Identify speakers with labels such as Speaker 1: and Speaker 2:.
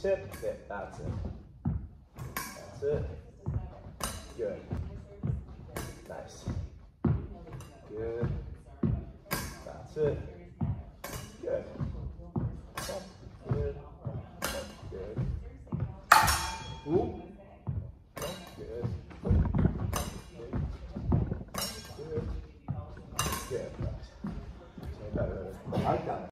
Speaker 1: tip, dip, that's it. That's it. Good. Nice. Good. That's it. Good. Pump. Good. Pump. Good. Ooh. Pump. Good. Good. Good. Good. Good. Nice. I got it.